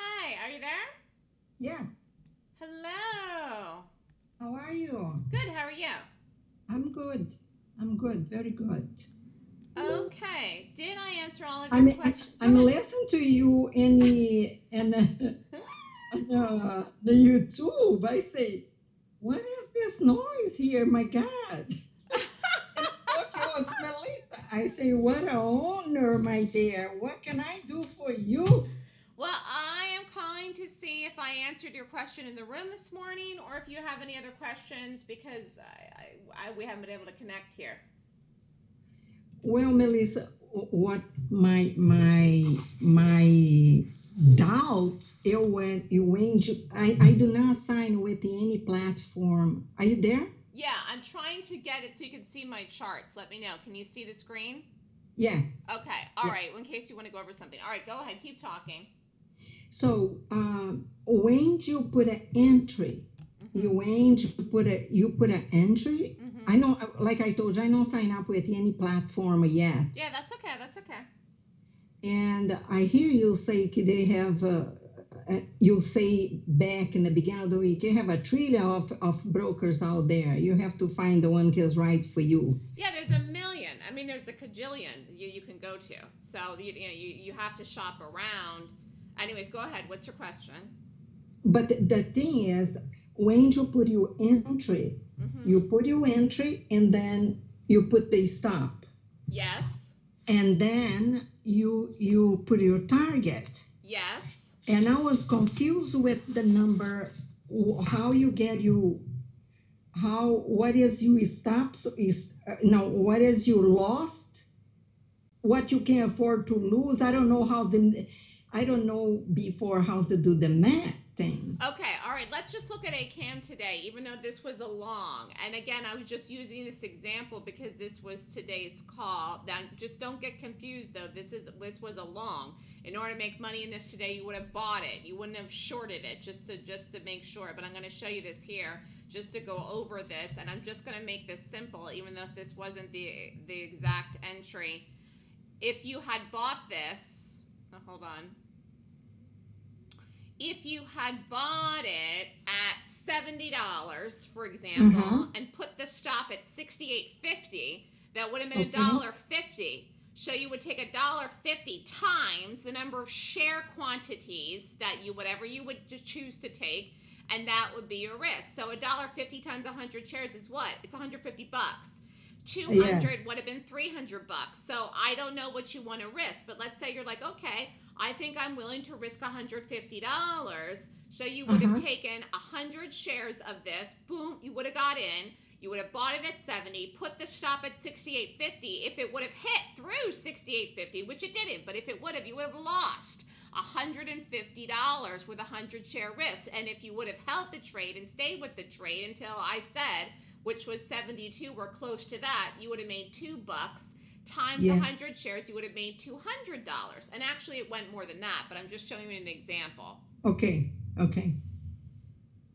Hi, are you there? Yes. Hello. How are you? Good, how are you? I'm good. I'm good. Very good. Okay. Did I answer all of your mean, I, questions? I'm listening to you in the in the, in uh, the, YouTube. I say, what is this noise here? My God. and I thought was Melissa. I say, what a honor, my dear. What can I do for you? If I answered your question in the room this morning or if you have any other questions because I, I, I, we haven't been able to connect here. Well, Melissa, what my my my doubts eu when you when I, I do not sign with any platform. Are you there? Yeah, I'm trying to get it so you can see my charts. Let me know. Can you see the screen? Yeah. Okay. All Yeah. right. In case you want to go over something. All right. Go ahead. Keep talking. So um, when you put an entry, Mhm. you when you put a you put an entry. Mhm. I know, like I told you, I don't sign up with any platform yet. Yeah, that's okay. That's okay. And I hear you say they have, uh, uh, you say back in the beginning of the week, you have a trillion of, of brokers out there. You have to find the one that is right for you. Yeah, there's a million. I mean, there's a cajillion you, you can go to. So you, you know you, you have to shop around. Anyways, go ahead. What's your question? But the, thing is, when you put your entry, hmm you put your entry and then you put the stop. Yes. And then you you put your target. Yes. And I was confused with the number, how you get you, how, what is you stop, so is, uh, no, what is you lost? What you can afford to lose? I don't know how the, I don't know before how to do the math thing. Okay. All right. Let's just look at a AKAM today, even though this was a long. And again, I was just using this example because this was today's call. Now, just don't get confused though. This is this was a long. In order to make money in this today, you would have bought it. You wouldn't have shorted it just to just to make sure. But I'm going to show you this here just to go over this, and I'm just going to make this simple, even though this wasn't the the exact entry. If you had bought this, oh, hold on. If you had bought it at seventy dollars, for example, Mhm. and put the stop at sixty-eight fifty, that would have been a dollar fifty. So you would take a dollar fifty times the number of share quantities that you whatever you would just choose to take, and that would be your risk. So a dollar fifty times hundred shares is what? It's one hundred fifty bucks. Two hundred Yes. would have been three hundred bucks. So I don't know what you want to risk, but let's say you're like, okay, I think I'm willing to risk one hundred fifty dollars. So you would have Uh-huh. taken hundred shares of this. Boom, you would have got in. You would have bought it at 70, put the stop at 68.50. If it would have hit through 68.50, which it didn't, but if it would have, you would have lost $150 with a 100 share risk. And if you would have held the trade and stayed with the trade until I said, which was 72, we're close to that, you would have made two bucks times Yes. 100 shares, you would have made $200. And actually, it went more than that, but I'm just showing you an example. Okay, okay.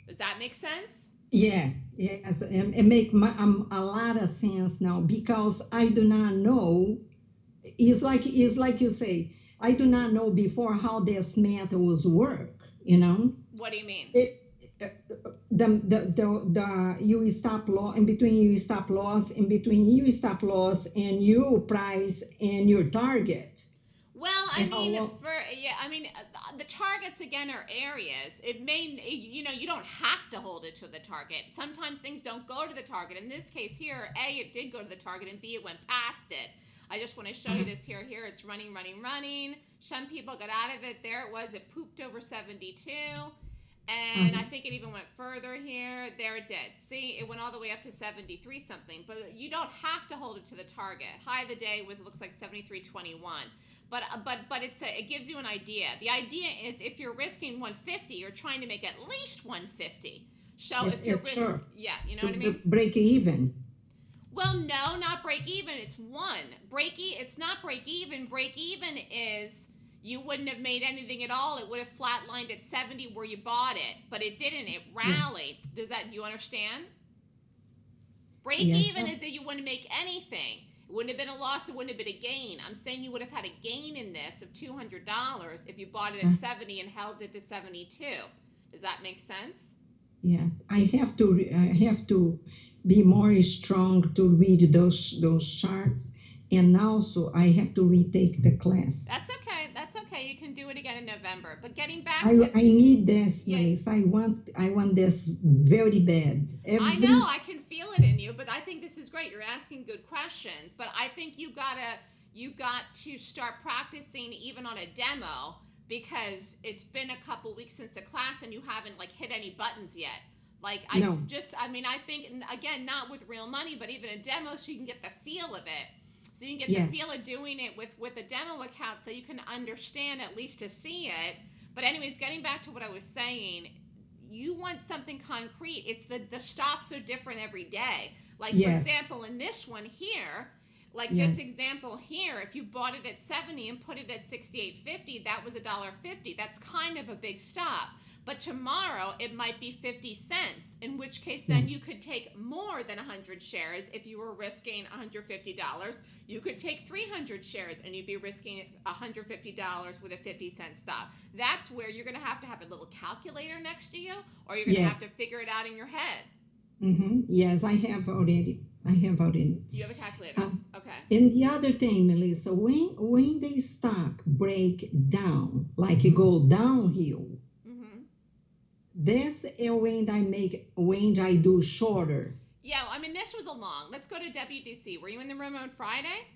Does that make sense? Yeah, yes, it, it make my, um, a lot of sense now because I do not know. It's like it's like you say, I do not know before how this math was work. You know, What do you mean? it, the the the, the you stop loss in between you stop loss in between you stop loss and your price and your target. Well, I mean, for yeah, I mean, the targets again are areas. It may, you know, you don't have to hold it to the target. Sometimes things don't go to the target. In this case here, A, it did go to the target, and B, it went past it. I just want to show you Mhm. this here. Here, it's running, running, running. Some people got out of it. There it was. It pooped over 72. And I think it even went further here. There it did. See, it went all the way up to 73 something. But you don't have to hold it to the target. High of the day was, it looks like 73.21 but uh, but but it's a, it gives you an idea. The idea is if you're risking 150, you're trying to make at least 150. So Yeah, if you're yeah, sure. yeah, you know to what I mean. break even. Well, no, not break even. It's one break. E- it's not break even. Break even is you wouldn't have made anything at all. It would have flatlined at 70 where you bought it, but it didn't. It rallied. Does that do you understand? Break even is that you wouldn't make anything. It wouldn't have been a loss, it wouldn't have been a gain. I'm saying you would have had a gain in this of $200 if you bought it at Mm. 70 and held it to 72. Does that make sense? Yeah, I have to. I have to be more strong to read those those charts, and also I have to retake the class. That's okay. You can do it again in November. But getting back I, to I need this, Yeah. I want I want this very bad. Every, I know I can feel it in you, but I think this is great. You're asking good questions, but I think you gotta you got to start practicing even on a demo because it's been a couple weeks since the class and you haven't like hit any buttons yet. Like I No. just I mean I think again not with real money, but even a demo so you can get the feel of it. So you can get Yes. the feel of doing it with with a demo account so you can understand at least to see it. But anyways, getting back to what I was saying, you want something concrete. It's the the stops are different every day. Like for example, in this one here, like this example here, if you bought it at 70 and put it at 68.50, that was a dollar 50. That's kind of a big stop. But tomorrow it might be 50 cents, in which case then you could take more than 100 shares if you were risking $150. You could take 300 shares and you'd be risking $150 with a 50 cent stop. That's where you're going to have to have a little calculator next to you or you're going to Yes. have to figure it out in your head. Mm-hmm. Yes, I have already. I have already. You have a calculator. Um, okay. And the other thing, Melissa, when when the stock break down, like it go downhill, hmm that's a when I make when I do shorter. Yeah, I mean, this was a long. Let's go to WDC. Were you in the room on Friday?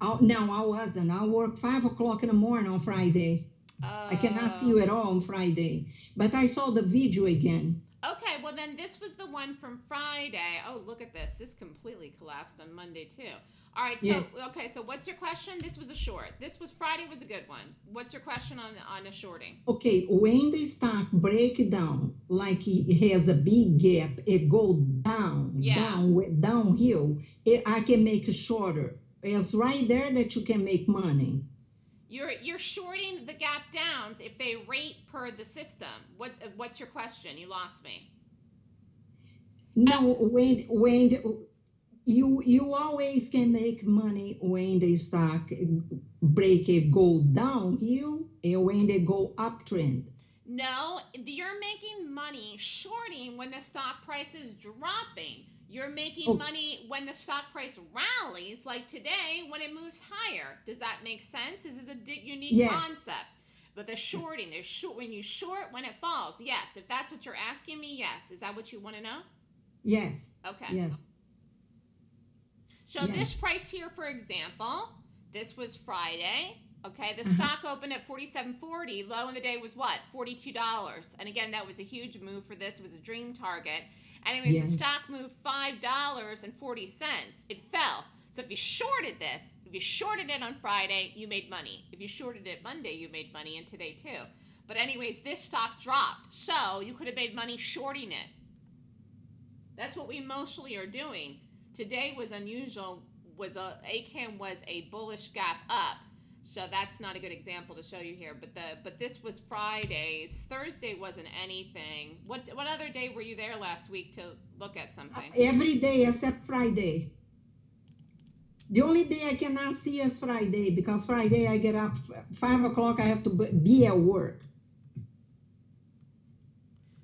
Oh, no, I wasn't. I work five o'clock in the morning on Friday. I cannot see you at all on Friday. But I saw the video again. Okay, well then this was the one from Friday. Oh, look at this. This completely collapsed on Monday too. All right, so Yeah. okay, so what's your question? This was a short. This was Friday was a good one. What's your question on on a shorting? Okay, when the stock break down, like it has a big gap, it go down, Yeah. down, with- downhill, it, I can make it shorter. It's right there that you can make money. You're you're shorting the gap downs if they rate per the system. What what's your question? You lost me. No, when when you you always can make money when the stock break it go downhill eh, and when they go uptrend. No, you're making money shorting when the stock price is dropping. You're making Oh. money when the stock price rallies, like today when it moves higher. Does that make sense? This is a unique Yes. concept. But the shorting, there's short when you short when it falls. Yes, if that's what you're asking me, yes. Is that what you want to know? Yes, Okay. yes. So Yes. this price here, for example, this was Friday. Okay, the Mhm. stock opened at 47.40. Low in the day was what? $42. And again, that was a huge move for this. It was a dream target. Anyways, the Yes. stock moved $5.40. It fell. So if you shorted this, if you shorted it on Friday, you made money. If you shorted it Monday, you made money, and today too. But anyways, this stock dropped. So you could have made money shorting it. That's what we mostly are doing. Today was unusual. Was a AKAM was a bullish gap up, so that's not a good example to show you here. But the but this was Friday's. Thursday wasn't anything. What what other day were you there last week to look at something? Uh, every day except Friday. The only day I cannot see is Friday because Friday I get up five o'clock. I have to be at work.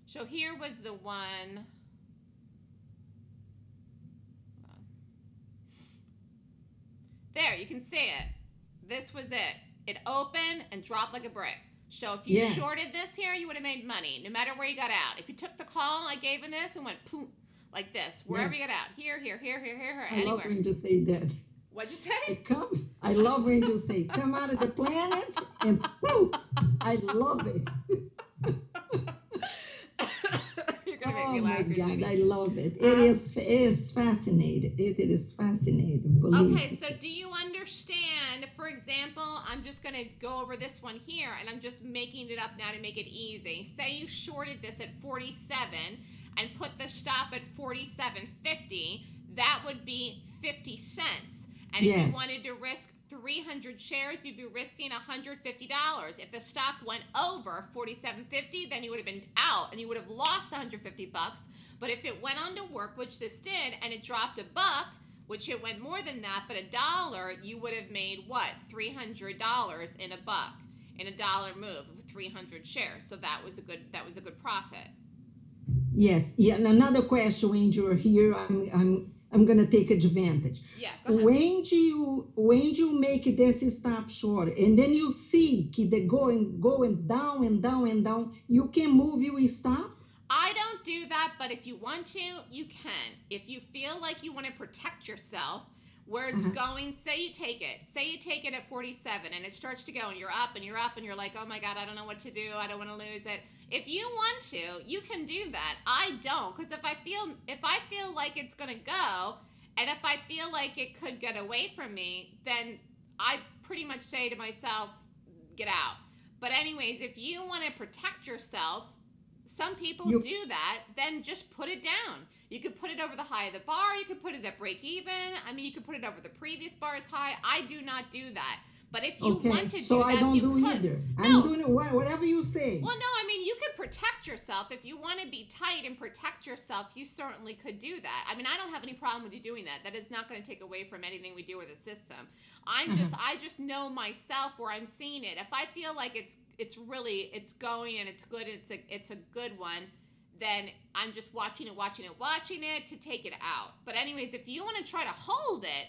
So here was the one. There, you can see it. This was it. It opened and dropped like a brick. So if you Yes. shorted this here, you would have made money, no matter where you got out. If you took the call I gave in this and went poof, like this, wherever Yes. you got out, here, here, here, here, here, here, I love when you say that. What'd you I say? come. I love when you say come out of the planet and poof. I love it. You're gonna make Oh my. God, I love it. It Um, is it is fascinating. It, it is fascinating. Okay, so do you understand? For example, I'm just going to go over this one here and I'm just making it up now to make it easy. Say you shorted this at 47 and put the stop at 47.50, that would be 50 cents. And if you wanted to risk 300 shares, you'd be risking $150. If the stock went over 47.50, then you would have been out and you would have lost 150 bucks. But if it went on to work, which this did, and it dropped a buck, which it went more than that, but a dollar, you would have made what? $300 in a buck in a dollar move of 300 shares. So that was a good that was a good profit. Yes. Yeah. And another question you're here, I'm I'm I'm gonna take advantage. Yeah, go ahead. When do you when do you make this stop short and then you see the going going down and down and down, you can move you stop? I don't do that, but if you want to, you can. If you feel like you want to protect yourself, where it's Mhm. going, say you take it. Say you take it at 47 and it starts to go and you're up and you're up and you're like, oh my God, I don't know what to do. I don't want to lose it. If you want to, you can do that. I don't, because if I feel if I feel like it's gonna go, and if I feel like it could get away from me, then I pretty much say to myself, get out. But anyways, if you want to protect yourself, some people You- do that, then just put it down. You could put it over the high of the bar, you could put it at break even. I mean, you could put it over the previous bar's high. I do not do that. But if you Okay. want to do so that, I don't you do could. either. No. I'm doing it wha- whatever you say. Well, no, I mean, you could protect yourself. If you want to be tight and protect yourself, you certainly could do that. I mean, I don't have any problem with you doing that. That is not going to take away from anything we do with the system. I'm just, mm-hmm. I just know myself where I'm seeing it. If I feel like it's, it's really, it's going and it's good, and it's a, it's a good one, then I'm just watching it, watching it, watching it to take it out. But anyways, if you want to try to hold it,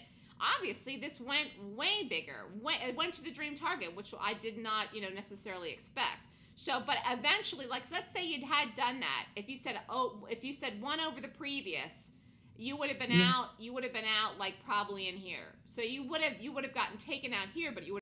obviously this went way bigger. Went, it went to the dream target, which I did not, you know, necessarily expect. So, but eventually, like let's say you'd had done that. If you said, oh, if you said one over the previous, you would have been Yeah. out. You would have been out like probably in here. So you would have you would have gotten taken out here, but you would